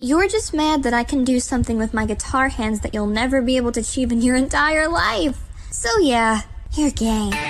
You're just mad that I can do something with my guitar hands that you'll never be able to achieve in your entire life. So yeah, you're gay.